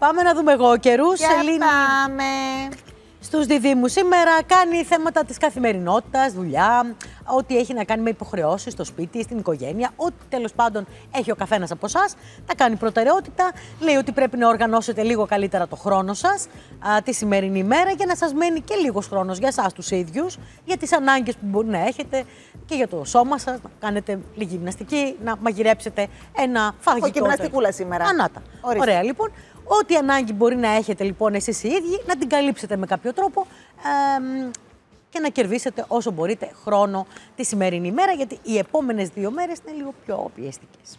Πάμε να δούμε εγώ καιρούς. Για Σελήνη πάμε. στους διδήμους σήμερα κάνει θέματα της καθημερινότητας, δουλειά, ό,τι έχει να κάνει με υποχρεώσεις στο σπίτι, στην οικογένεια, ό,τι τέλος πάντων έχει ο καθένας από εσάς, τα κάνει προτεραιότητα. Λέει ότι πρέπει να οργανώσετε λίγο καλύτερα το χρόνο σας α, τη σημερινή ημέρα για να σας μένει και λίγος χρόνος για εσάς τους ίδιους, για τις ανάγκες που μπορεί να έχετε και για το σώμα σας, να κάνετε λίγη γυμναστική, να μαγειρέψετε ένα φαγητό. Έχω γυμναστικούλα σήμερα. Ανάτα. Ορίστε. Ωραία λοιπόν. Ό,τι ανάγκη μπορεί να έχετε λοιπόν εσείς οι ίδιοι, να την καλύψετε με κάποιο τρόπο εμ, και να κερδίσετε όσο μπορείτε χρόνο τη σημερινή ημέρα, γιατί οι επόμενες δύο μέρες είναι λίγο πιο πιεστικές.